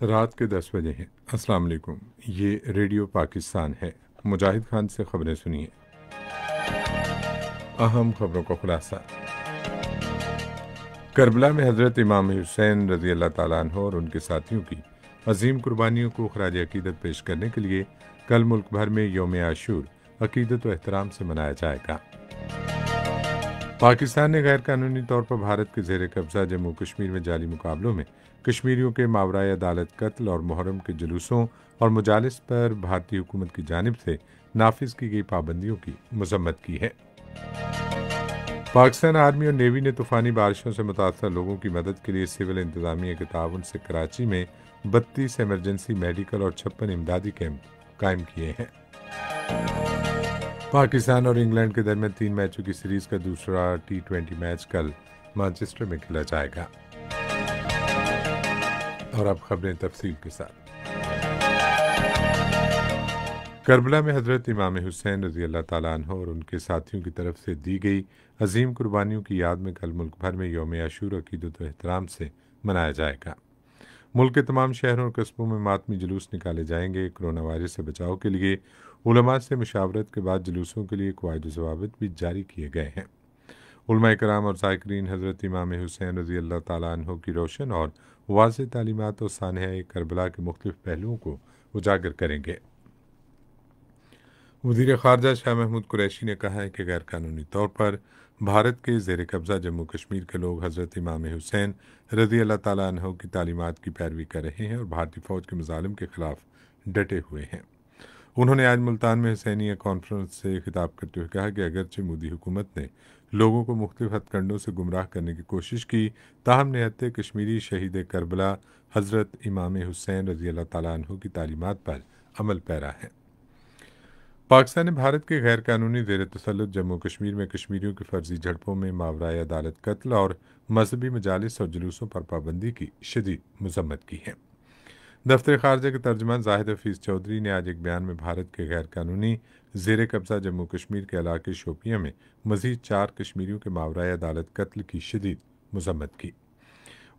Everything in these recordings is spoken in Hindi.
रात के दस बजे हैं। अस्सलाम वालेकुम। ये रेडियो पाकिस्तान है। मुजाहिद खान से खबरें सुनिए। अहम खबरों का खुलासा। करबला में हज़रत इमाम हुसैन रज़ी अल्लाह अन्हु और उनके साथियों की अजीम कुर्बानियों को खराज अकीदत पेश करने के लिए कल मुल्क भर में योम आशूर अकीदत व एहतराम से मनाया जाएगा। पाकिस्तान ने गैर कानूनी तौर पर भारत के जेर कब्जा जम्मू कश्मीर में जारी मुकाबलों में कश्मीरियों के मावराय अदालत कत्ल और मुहर्रम के जुलूसों और मुजालिस पर भारतीय हुकूमत की जानब से नाफिज की गई पाबंदियों की मजम्मत की है। पाकिस्तान आर्मी और नेवी ने तूफानी बारिशों से मुतासर लोगों की मदद के लिए सिविल इंतजामिया के ताउन से कराची में बत्तीस एमरजेंसी मेडिकल और छप्पन इमदादी कैंप कायम किए हैं। पाकिस्तान और इंग्लैंड के दरमियान तीन मैचों की सीरीज़ का दूसरा टी ट्वेंटी मैच कल मैनचेस्टर में खेला जाएगा। और अब खबरें तफसील के साथ। करबला में हज़रत इमाम हुसैन रज़ी अल्लाह अन्हु और उनके साथियों की तरफ़ से दी गई अजीम कुर्बानियों की याद में कल मुल्क भर में योम आशूर अकीदत एहतराम से मनाया जाएगा। मुल्क के तमाम शहरों और कस्बों में मातमी जुलूस निकाले जाएँगे कोरोना वायरस से बचाव के लिए। उलमा से मशावरत के बाद जुलूसों के लिए कवायद जवाब भी जारी किए गए हैं। कराम और जायकरीन हज़रत इमाम हुसैन रज़ी अल्लाह तु की रोशन और वाज तालीमत और सानह करबला के मुख्तलिफ़ पहलुओं को उजागर करेंगे। वज़ीर खारजा शाह महमूद कुरैशी ने कहा है कि गैर कानूनी तौर पर भारत के जेर कब्ज़ा जम्मू कश्मीर के लोग हज़रत इमाम हुसैन रज़ी अल्लाह तु की तालीमत की पैरवी कर रहे हैं और भारतीय फ़ौज के मुजालिम के खिलाफ डटे हुए हैं। उन्होंने आज मुल्तान में हुसैनी कॉन्फ्रेंस से खिताब करते हुए कहा कि अगरचे मोदी हुकूमत ने लोगों को मुख्तलिफ़ हथकंडों से गुमराह करने की कोशिश की। ताहम निहत्ते कश्मीरी शहीद करबला हज़रत इमाम हुसैन रज़ी अल्लाह तु की तालीमत पर अमल पैरा है। पाकिस्तान ने भारत के गैर कानूनी जेर तसलत जम्मू कश्मीर में कश्मीरियों की फर्जी झड़पों में मावराय अदालत कत्ल और मजहबी मजालस और जुलूसों पर पाबंदी की शदीद मजम्मत की है। दफ्तर खारजा के तर्जमान जाहिद हफीज़ चौधरी ने आज एक बयान में भारत के गैर कानूनी जेर कब्ज़ा जम्मू कश्मीर के इलाके शोपिया में मजीद चार कश्मीरियों के मावरा अदालत कत्ल की शदीद मजम्मत की।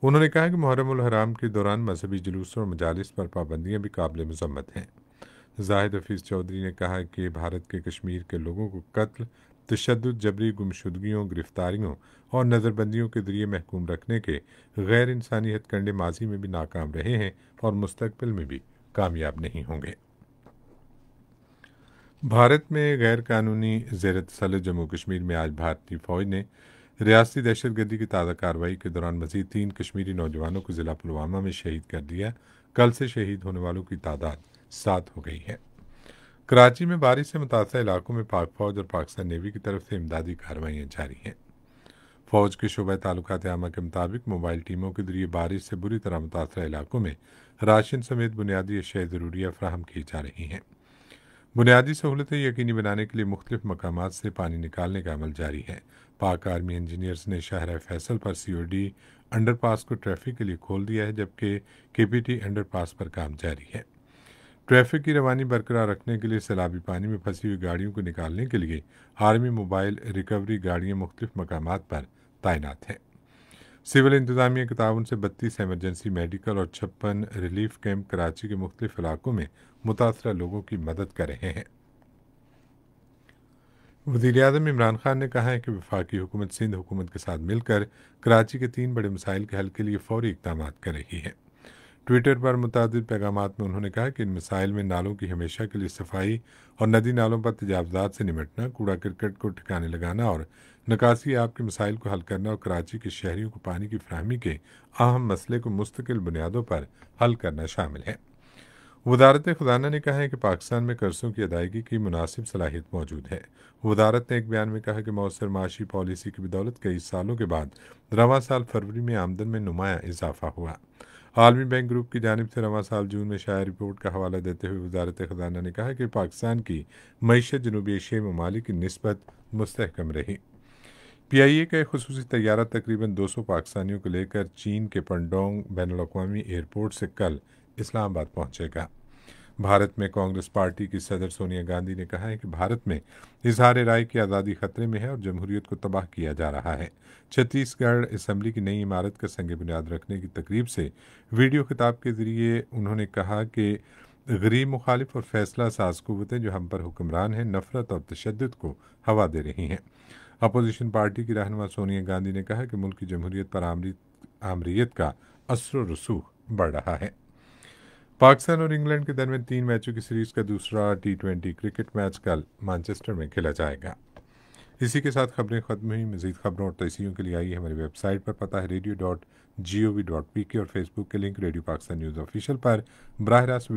उन्होंने कहा कि मुहर्रम हराम के दौरान मजहबी जुलूसों और मजालस पर पाबंदियाँ भी काबिल मजम्मत हैं। जाहिद हफीज़ चौधरी ने कहा कि भारत के कश्मीर के लोगों को कत्ल तशद जबरी गुमशुदगियों, गिरफ्तारियों और नज़रबंदियों के ज़रिए महकूम रखने के गैर इंसानी हथकंडे माजी में भी नाकाम रहे हैं और मुस्तबिल में भी कामयाब नहीं होंगे। भारत में गैर कानूनी जेर तसल जम्मू कश्मीर में आज भारतीय फौज ने रियासती दहशत गर्दी की ताज़ा कार्रवाई के दौरान मजीद तीन कश्मीरी नौजवानों को ज़िला पुलवामा में शहीद कर दिया। कल से शहीद होने वालों की तादाद सात हो गई है। कराची में बारिश से मुतासर इलाकों में पाक फौज और पाकिस्तान नेवी की तरफ़ से इमदादी कार्रवाइयाँ जारी हैं। फौज के शोबा ताल्लुक आमा के मुताबिक मोबाइल टीमों के ज़रिए बारिश से बुरी तरह मुतासर इलाकों में राशन समेत बुनियादी अशिया ज़रूरियाँ फ्राहम की जा रही हैं। बुनियादी सहूलतें यकीनी बनाने के लिए मुख्तलिफ़ मकाम से पानी निकालने का अमल जारी है। पाक आर्मी इंजीनियर्स ने शहर फैसल पर सी ओ डी अंडर पास को ट्रैफ़िक के लिए खोल दिया है, जबकि के पी टी अंडर पास पर काम जारी है। ट्रैफ़िक की रवानी बरकरार रखने के लिए सैलाबी पानी में फंसी हुई गाड़ियों को निकालने के लिए आर्मी मोबाइल रिकवरी गाड़ियाँ मुख्तलिफ़ मकाम पर तैनात हैं। सिविल इंतजामिया के ताउन से बत्तीस एमरजेंसी मेडिकल और छप्पन रिलीफ कैंप कराची के मुख्तलिफ़ इलाकों में मुतासर लोगों की मदद कर रहे हैं। वज़ीर अजम इमरान खान ने कहा है कि वफाकी हुकूमत, सिंध हुकूमत के साथ मिलकर कराची के तीन बड़े मसाइल के हल के लिए फौरी इकदाम कर रही है। ट्विटर पर मुतद पैगाम में उन्होंने कहा कि इन मिसाइल में नालों की हमेशा के लिए सफ़ाई और नदी नालों पर तजावजात से निमटना कूड़ा क्रिकेट को ठिकाने लगाना और निकासी आप के मसाइल को हल करना और कराची के शहरियों को पानी की फ्राहमी के अहम मसले को मुस्तकिल बुनियादों पर हल करना शामिल है। वदारत खुदाना ने कहा है कि पाकिस्तान में कर्जों की अदायगी की मुनासिब सलाहियत मौजूद है। वदारत ने एक बयान में कहा कि मौसर माशी पॉलिसी की बदौलत कई सालों के बाद रवा साल फरवरी में आमदन में नुमाया इजाफा हुआ। आलमी बैंक ग्रुप की जानब से रवा साल जून में शाया रिपोर्ट का हवाला देते हुए वजारत खजाना ने कहा कि पाकिस्तान की मीशत जनूबी एशियाई ममालिक की नस्बत मुस्तकम रही। पी आई ए का एक खसूस तैयारा तकरीबन 200 पाकिस्तानियों को लेकर चीन के पंडोंग बैन अवी एयरपोर्ट से कल इस्लामाबाद पहुंचेगा। भारत में कांग्रेस पार्टी की सदर सोनिया गांधी ने कहा है कि भारत में इजहार राय की आज़ादी खतरे में है और जमहूरियत को तबाह किया जा रहा है। छत्तीसगढ़ असम्बली की नई इमारत का संग बुनियाद रखने की तकरीब से वीडियो खिताब के ज़रिए उन्होंने कहा कि गरीब, मुखालिफ और फैसला साज कुतें जो हम पर हुक्मरान हैं, नफरत और तशद को हवा दे रही हैं। अपोजिशन पार्टी की रहनुमा सोनिया गांधी ने कहा कि मुल्क की जमहूरियत पर आमरीत का असर रसूख बढ़ रहा है। पाकिस्तान और इंग्लैंड के दरमियान तीन मैचों की सीरीज़ का दूसरा टी ट्वेंटी क्रिकेट मैच कल मानचेस्टर में खेला जाएगा। इसी के साथ खबरें खत्म हुई। मजीद खबरों और तस्वीरों के लिए आई हमारी वेबसाइट पर पता है radio dot G O V dot P K और फेसबुक के link radio Pakistan news official पर। बरह रास्त